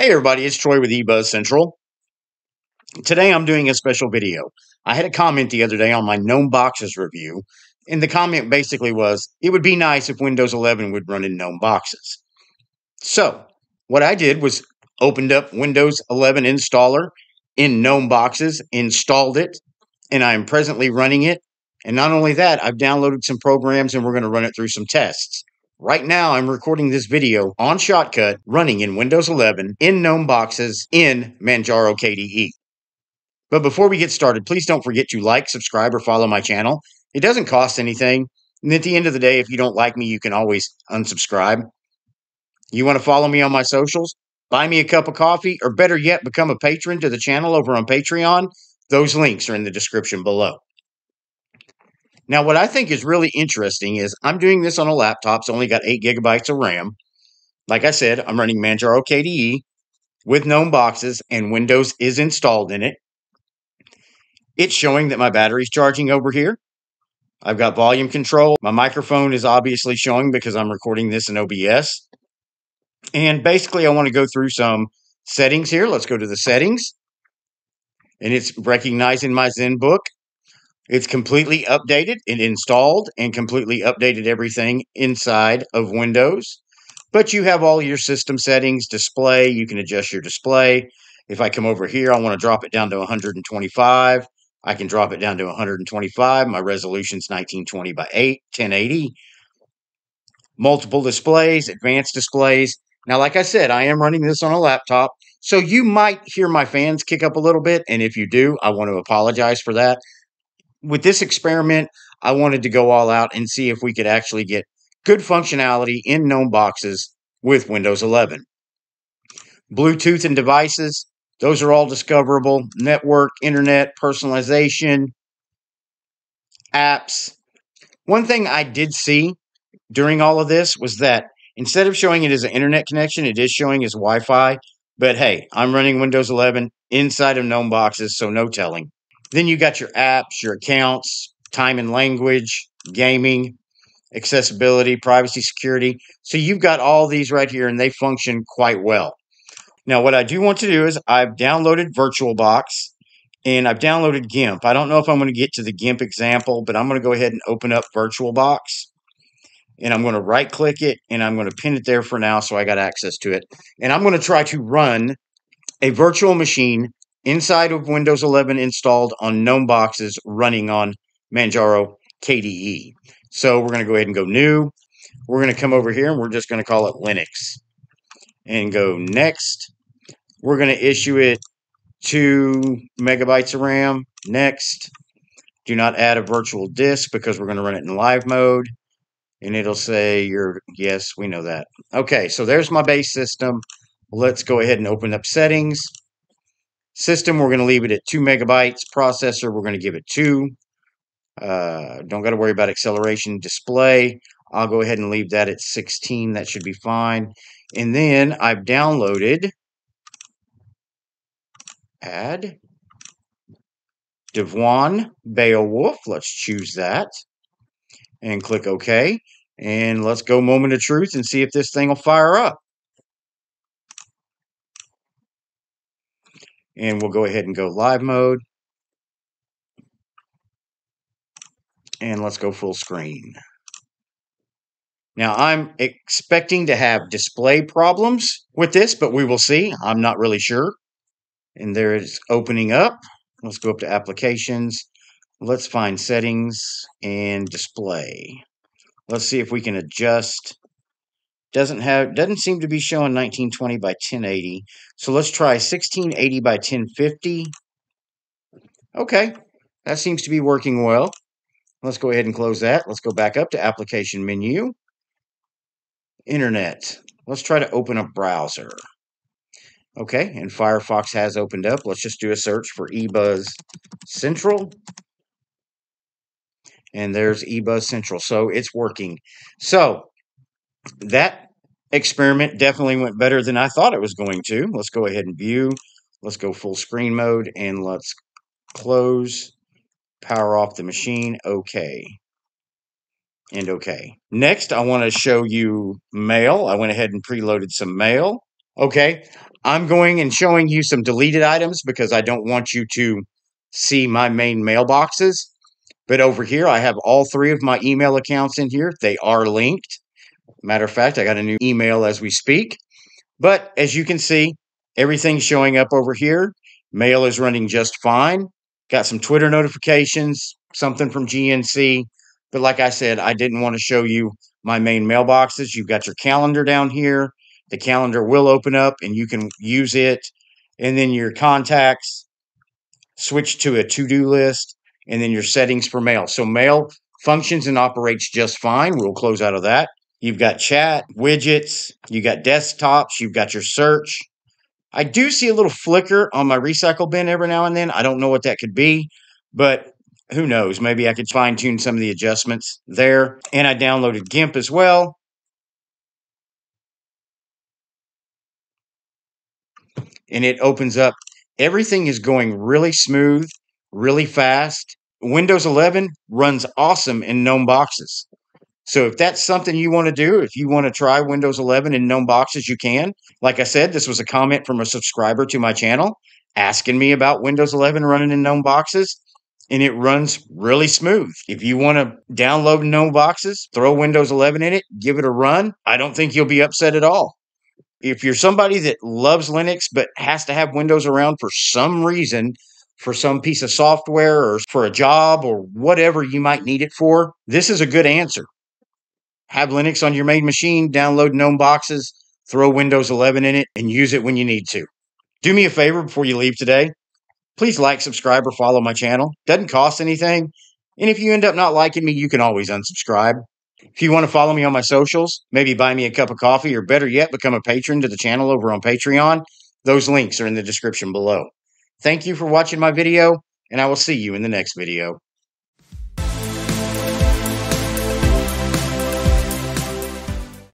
Hey everybody, it's Troy with eBuzz Central. Today I'm doing a special video. I had a comment the other day on my GNOME Boxes review, and the comment basically was, it would be nice if Windows 11 would run in GNOME Boxes. So, what I did was opened up Windows 11 installer in GNOME Boxes, installed it, and I am presently running it. And not only that, I've downloaded some programs and we're going to run it through some tests. Right now, I'm recording this video on Shotcut running in Windows 11 in GNOME boxes in Manjaro KDE. But before we get started, please don't forget to like, subscribe, or follow my channel. It doesn't cost anything. And at the end of the day, if you don't like me, you can always unsubscribe. You want to follow me on my socials? Buy me a cup of coffee, or better yet, become a patron to the channel over on Patreon. Those links are in the description below. Now, what I think is really interesting is I'm doing this on a laptop. It's only got 8 gigabytes of RAM. Like I said, I'm running Manjaro KDE with GNOME boxes, and Windows is installed in it. It's showing that my battery's charging over here. I've got volume control. My microphone is obviously showing because I'm recording this in OBS. And basically, I want to go through some settings here. Let's go to the settings. And it's recognizing my ZenBook. It's completely updated and installed and completely updated everything inside of Windows. But you have all your system settings, display, you can adjust your display. If I come over here, I want to drop it down to 125. I can drop it down to 125. My resolution's is 1920 by 8, 1080. Multiple displays, advanced displays. Now, like I said, I am running this on a laptop, so you might hear my fans kick up a little bit. And if you do, I want to apologize for that with this experiment, I wanted to go all out and see if we could actually get good functionality in GNOME boxes with Windows 11. Bluetooth and devices, those are all discoverable. Network, internet, personalization, apps. One thing I did see during all of this was that instead of showing it as an internet connection, it is showing as Wi Fi. But hey, I'm running Windows 11 inside of GNOME boxes, so no telling. Then you got your apps, your accounts, time and language, gaming, accessibility, privacy, security. So you've got all these right here and they function quite well. Now, what I do want to do is I've downloaded VirtualBox and I've downloaded GIMP. I don't know if I'm going to get to the GIMP example, but I'm going to go ahead and open up VirtualBox and I'm going to right click it and I'm going to pin it there for now so I got access to it. And I'm going to try to run a virtual machine inside of Windows 11 installed on GNOME boxes running on Manjaro KDE. So we're going to go ahead and go new. We're going to come over here and we're just going to call it Linux and go next. We're going to issue it two megabytes of RAM. Next. Do not add a virtual disk because we're going to run it in live mode. And it'll say you're, yes, we know that. Okay, so there's my base system. Let's go ahead and open up settings. System, we're going to leave it at 2 megabytes. Processor, we're going to give it 2. Uh, don't got to worry about acceleration. Display, I'll go ahead and leave that at 16. That should be fine. And then I've downloaded add Devuan Beowulf. Let's choose that and click OK. And let's go moment of truth and see if this thing will fire up. And we'll go ahead and go live mode. And let's go full screen. Now, I'm expecting to have display problems with this, but we will see. I'm not really sure. And there it's opening up. Let's go up to applications. Let's find settings and display. Let's see if we can adjust doesn't have doesn't seem to be showing 1920 by 1080. So let's try 1680 by 1050. Okay, that seems to be working well. Let's go ahead and close that. Let's go back up to application menu. Internet. Let's try to open a browser. Okay, and Firefox has opened up. Let's just do a search for eBuzz Central. And there's eBuzz Central. So it's working. So that experiment definitely went better than I thought it was going to. Let's go ahead and view. Let's go full screen mode and let's close, power off the machine. Okay. And okay. Next, I want to show you mail. I went ahead and preloaded some mail. Okay. I'm going and showing you some deleted items because I don't want you to see my main mailboxes. But over here, I have all three of my email accounts in here. They are linked. Matter of fact, I got a new email as we speak. But as you can see, everything's showing up over here. Mail is running just fine. Got some Twitter notifications, something from GNC. But like I said, I didn't want to show you my main mailboxes. You've got your calendar down here. The calendar will open up and you can use it. And then your contacts, switch to a to do list, and then your settings for mail. So mail functions and operates just fine. We'll close out of that. You've got chat, widgets, you got desktops, you've got your search. I do see a little flicker on my recycle bin every now and then. I don't know what that could be, but who knows? Maybe I could fine tune some of the adjustments there. And I downloaded GIMP as well. And it opens up. Everything is going really smooth, really fast. Windows 11 runs awesome in GNOME boxes. So if that's something you want to do, if you want to try Windows 11 in GNOME boxes, you can. Like I said, this was a comment from a subscriber to my channel asking me about Windows 11 running in GNOME boxes, and it runs really smooth. If you want to download GNOME boxes, throw Windows 11 in it, give it a run, I don't think you'll be upset at all. If you're somebody that loves Linux but has to have Windows around for some reason, for some piece of software or for a job or whatever you might need it for, this is a good answer have Linux on your main machine, download GNOME boxes, throw Windows 11 in it, and use it when you need to. Do me a favor before you leave today. Please like, subscribe, or follow my channel. Doesn't cost anything. And if you end up not liking me, you can always unsubscribe. If you want to follow me on my socials, maybe buy me a cup of coffee, or better yet, become a patron to the channel over on Patreon, those links are in the description below. Thank you for watching my video, and I will see you in the next video.